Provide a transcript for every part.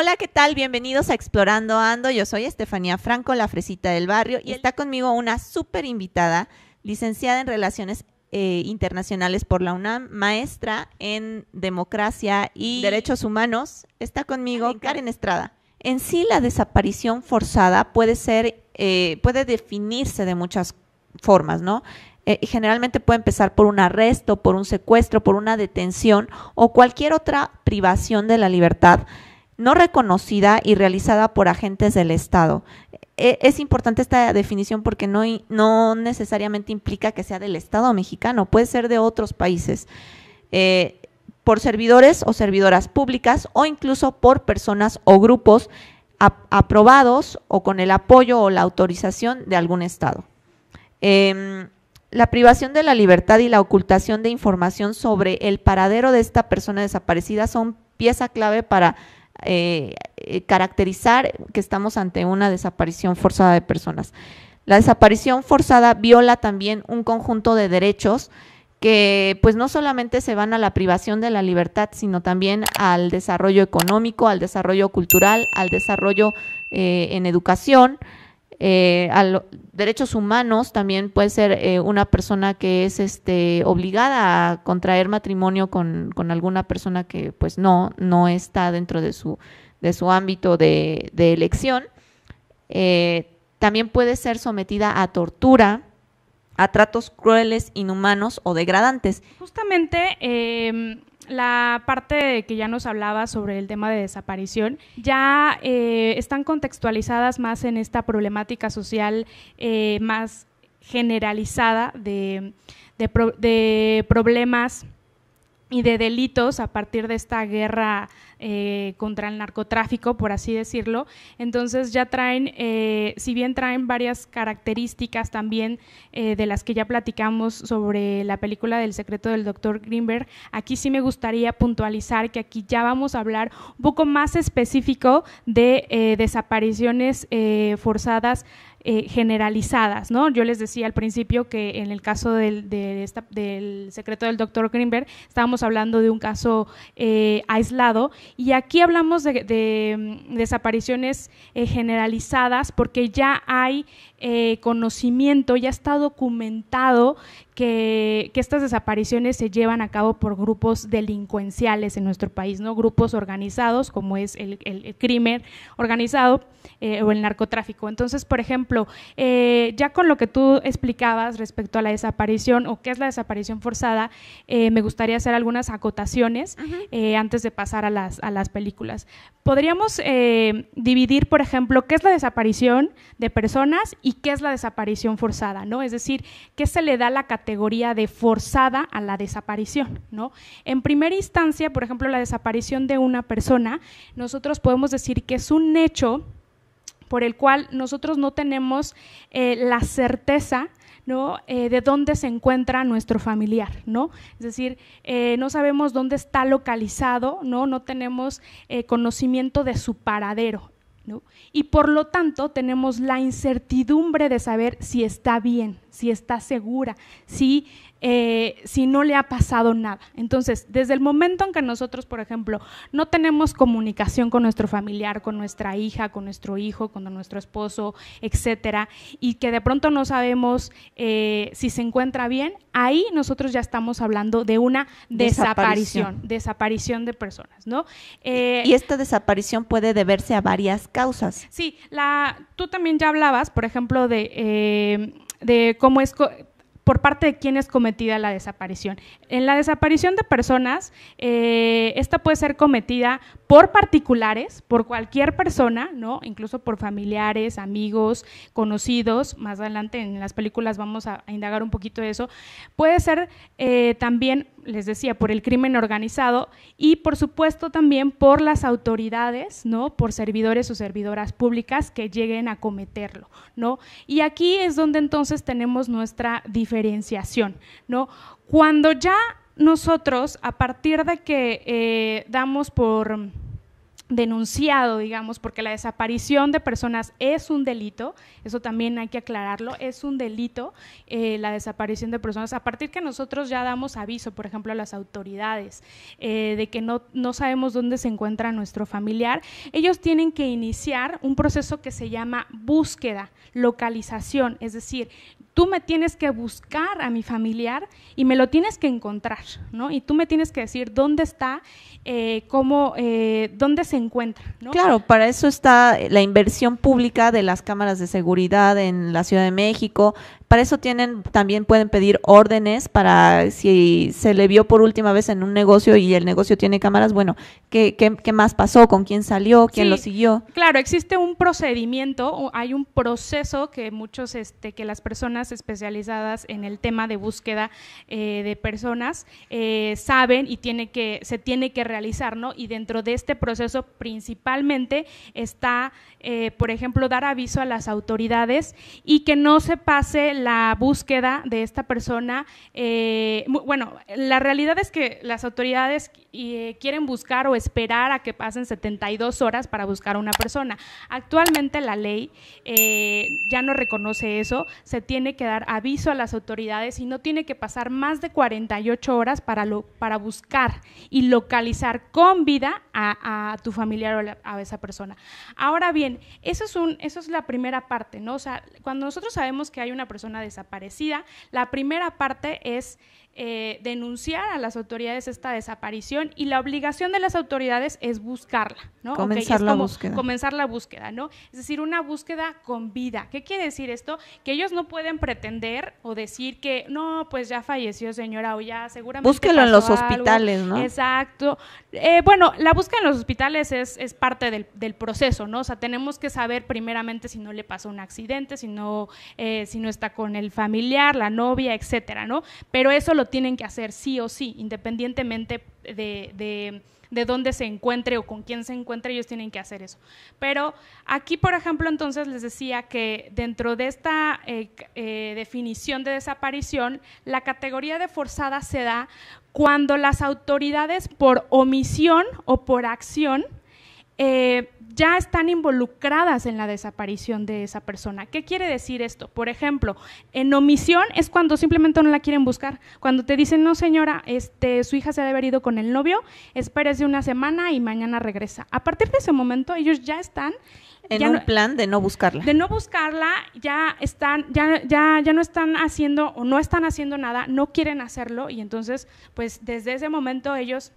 Hola, ¿qué tal? Bienvenidos a Explorando Ando. Yo soy Estefanía Franco, la fresita del barrio, y está conmigo una súper invitada, licenciada en Relaciones eh, Internacionales por la UNAM, maestra en Democracia y Derechos Humanos. Está conmigo Karen Estrada. En sí, la desaparición forzada puede ser, eh, puede definirse de muchas formas, ¿no? Eh, generalmente puede empezar por un arresto, por un secuestro, por una detención o cualquier otra privación de la libertad no reconocida y realizada por agentes del Estado. E, es importante esta definición porque no, no, necesariamente implica que sea del Estado mexicano, puede ser de otros países, eh, por servidores o servidoras públicas o incluso por personas o grupos aprobados o con el apoyo o la autorización de algún Estado. Em, la privación de la libertad y la ocultación de información sobre el paradero de esta persona desaparecida son pieza clave para eh, eh, caracterizar que estamos ante una desaparición forzada de personas. La desaparición forzada viola también un conjunto de derechos que pues no solamente se van a la privación de la libertad, sino también al desarrollo económico, al desarrollo cultural, al desarrollo eh, en educación, eh, a derechos humanos también puede ser eh, una persona que es este obligada a contraer matrimonio con, alguna persona que pues no no está dentro de su de su ámbito de, elección. Eh, también puede ser sometida a tortura a tratos crueles inhumanos o degradantes. Justamente em, la parte que ya nos hablaba sobre el tema de desaparición ya eh, están contextualizadas más en esta problemática social eh, más generalizada de, de problemas y de delitos a partir de esta guerra eh, contra el narcotráfico, por así decirlo. Entonces ya traen, eh, si bien traen varias características también eh, de las que ya platicamos sobre la película del secreto del doctor Greenberg, aquí sí me gustaría puntualizar que aquí ya vamos a hablar un poco más específico de desapariciones forzadas eh, generalizadas, ¿no? Yo les decía al principio que en el caso del, secreto del doctor Greenberg estábamos hablando de un caso eh, aislado y aquí hablamos de, mm, desapariciones eh, generalizadas porque ya hay conocimiento, ya está documentado que, estas desapariciones se llevan a cabo por grupos delincuenciales en nuestro país, ¿no? Grupos organizados, como es el, crimen organizado o el narcotráfico. Entonces, por ejemplo, eh, ya con lo que tú explicabas respecto a la desaparición o qué es la desaparición forzada, eh, me gustaría hacer algunas acotaciones antes de pasar a las, a las películas. Podríamos dividir, por ejemplo, qué es la desaparición de personas y qué es la desaparición forzada, ¿no? Es decir, qué se le da la categoría categoría de forzada a la desaparición, ¿no? En primera instancia, por ejemplo, la desaparición de una persona, nosotros podemos decir que es un hecho por el cual nosotros no tenemos eh, la certeza ¿no? Eh, de dónde se encuentra nuestro familiar, ¿no? Es decir, eh, no sabemos dónde está localizado, ¿no? No tenemos conocimiento de su paradero. Y por lo tanto tenemos la incertidumbre de saber si está bien, si está segura, si eh, si no le ha pasado nada. Entonces, desde el momento en que nosotros, por ejemplo, no tenemos comunicación con nuestro familiar, con nuestra hija, con nuestro hijo, con nuestro esposo, etcétera, y que de pronto no sabemos eh, si se encuentra bien, ahí nosotros ya estamos hablando de una desaparición, desaparición, de personas, ¿no? Eh, y esta desaparición puede deberse a varias causas. Sí, la, tú también ya hablabas, por ejemplo, de, de cómo es por parte de quién es cometida la desaparición. En la desaparición de personas, eh, esta puede ser cometida por particulares, por cualquier persona, ¿no? incluso por familiares, amigos, conocidos. Más adelante en las películas vamos a, indagar un poquito de eso. Puede ser eh, también, les decía, por el crimen organizado y por supuesto también por las autoridades, ¿no? por servidores o servidoras públicas que lleguen a cometerlo. ¿no? Y aquí es donde entonces tenemos nuestra diferenciación. ¿no? Cuando ya nosotros, a partir de que eh, damos por denunciado, digamos, porque la desaparición de personas es un delito, eso también hay que aclararlo, es un delito eh, la desaparición de personas, a partir que nosotros ya damos aviso, por ejemplo, a las autoridades eh, de que no, no sabemos dónde se encuentra nuestro familiar, ellos tienen que iniciar un proceso que se llama búsqueda, localización, es decir, tú me tienes que buscar a mi familiar y me lo tienes que encontrar, ¿no? Y tú me tienes que decir dónde está, eh, cómo, eh, dónde se encuentra, ¿no? Claro, para eso está la inversión pública de las cámaras de seguridad en la Ciudad de México, para eso tienen, también pueden pedir órdenes para si se le vio por última vez en un negocio y el negocio tiene cámaras, bueno, ¿qué, qué, más pasó? ¿Con quién salió? ¿Quién lo siguió? Claro, existe un procedimiento, hay un proceso que muchos, este, que las personas especializadas en el tema de búsqueda eh, de personas eh, saben y tiene que, se tiene que realizar, ¿no? Y dentro de este proceso principalmente está, eh, por ejemplo, dar aviso a las autoridades y que no se pase la búsqueda de esta persona, bueno, la realidad es que las autoridades quieren buscar o esperar a que pasen 72 horas para buscar a una persona. Actualmente la ley ya no reconoce eso, se tiene que dar aviso a las autoridades y no tiene que pasar más de 48 horas para, lo, para buscar y localizar con vida a, tu familiar o a esa persona. Ahora bien, eso es, un, eso es la primera parte, ¿no? O sea, cuando nosotros sabemos que hay una persona desaparecida. La primera parte es eh, denunciar a las autoridades esta desaparición y la obligación de las autoridades es buscarla, ¿no? Comenzar la búsqueda. Comenzar la búsqueda, ¿no? Es decir, una búsqueda con vida. ¿Qué quiere decir esto? Que ellos no pueden pretender o decir que, no, pues ya falleció señora o ya seguramente Búsquelo en los hospitales, ¿no? Exacto. Eh, bueno, la búsqueda en los hospitales es, es parte del, del, proceso, ¿no? O sea, tenemos que saber primeramente si no le pasó un accidente, si no, eh, si no está con el familiar, la novia, etcétera, ¿no? Pero eso lo tienen que hacer sí o sí, independientemente de, de, dónde se encuentre o con quién se encuentre, ellos tienen que hacer eso. Pero aquí, por ejemplo, entonces les decía que dentro de esta eh, eh, definición de desaparición, la categoría de forzada se da cuando las autoridades por omisión o por acción eh, ya están involucradas en la desaparición de esa persona. ¿Qué quiere decir esto? Por ejemplo, en omisión es cuando simplemente no la quieren buscar. Cuando te dicen, no señora, este, su hija se ha de haber ido con el novio, espérese una semana y mañana regresa. A partir de ese momento ellos ya están en un plan de no buscarla. De no buscarla, ya están, ya, ya, ya no están haciendo o no están haciendo nada, no quieren hacerlo y entonces, pues desde ese momento ellos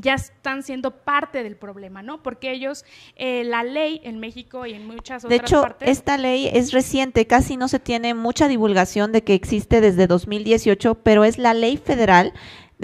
ya están siendo parte del problema, ¿no? Porque ellos, eh, la ley en México y en muchas otras partes... De hecho, esta ley es reciente, casi no se tiene mucha divulgación de que existe desde 2018, pero es la ley federal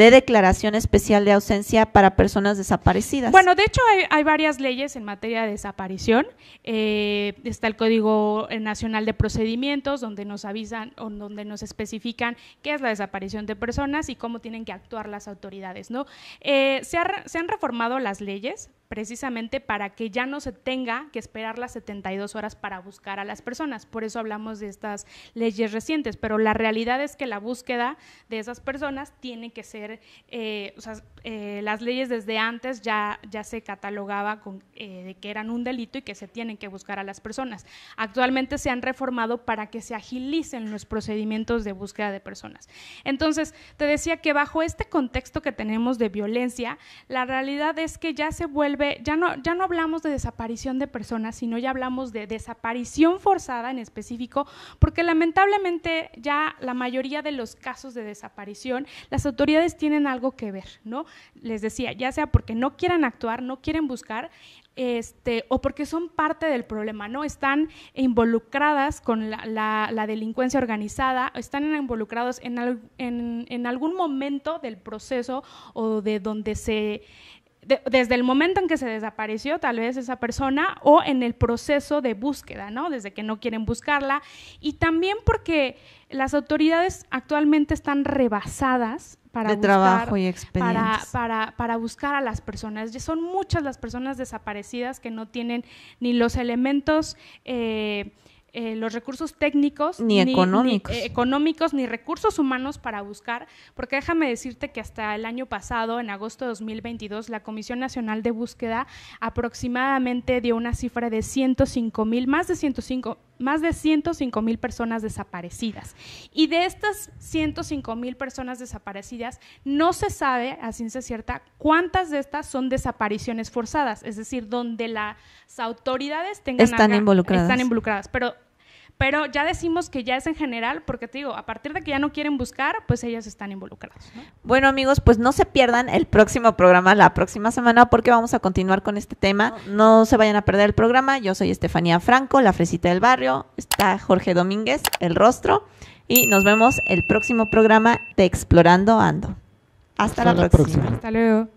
de declaración especial de ausencia para personas desaparecidas. Bueno, de hecho hay, varias leyes en materia de desaparición. Eh, está el Código Nacional de Procedimientos, donde nos avisan o donde nos especifican qué es la desaparición de personas y cómo tienen que actuar las autoridades. ¿no? Eh, se, se han reformado las leyes precisamente para que ya no se tenga que esperar las 72 horas para buscar a las personas. Por eso hablamos de estas leyes recientes, pero la realidad es que la búsqueda de esas personas tiene que ser, eh, o sea, eh, las leyes desde antes ya, ya se catalogaba con, eh, de que eran un delito y que se tienen que buscar a las personas. Actualmente se han reformado para que se agilicen los procedimientos de búsqueda de personas. Entonces, te decía que bajo este contexto que tenemos de violencia, la realidad es que ya se vuelve ya no, ya no hablamos de desaparición de personas, sino ya hablamos de desaparición forzada en específico, porque lamentablemente ya la mayoría de los casos de desaparición, las autoridades tienen algo que ver, ¿no? Les decía, ya sea porque no quieran actuar, no quieren buscar, este, o porque son parte del problema, ¿no? Están involucradas con la, delincuencia organizada, están involucrados en, en, algún momento del proceso o de donde se desde el momento en que se desapareció tal vez esa persona o en el proceso de búsqueda, ¿no? Desde que no quieren buscarla y también porque las autoridades actualmente están rebasadas para de buscar, trabajo y para, para, para, buscar a las personas. Son muchas las personas desaparecidas que no tienen ni los elementos eh, eh, los recursos técnicos ni, económicos. Ni, económicos ni recursos humanos para buscar, porque déjame decirte que hasta el año pasado, en agosto de 2022, la Comisión Nacional de Búsqueda aproximadamente dio una cifra de 105 mil, más de 105 más de 105 mil personas desaparecidas. Y de estas 105 mil personas desaparecidas, no se sabe a ciencia cierta cuántas de estas son desapariciones forzadas, es decir, donde las autoridades tengan están involucradas. Están involucradas, pero pero ya decimos que ya es en general, porque te digo, a partir de que ya no quieren buscar, pues ellas están involucradas. Bueno, amigos, pues no se pierdan el próximo programa la próxima semana, porque vamos a continuar con este tema. No, se vayan a perder el programa. Yo soy Estefanía Franco, la fresita del barrio. Está Jorge Domínguez, el rostro. Y nos vemos el próximo programa de Explorando Ando. Hasta, la, próxima. Hasta luego.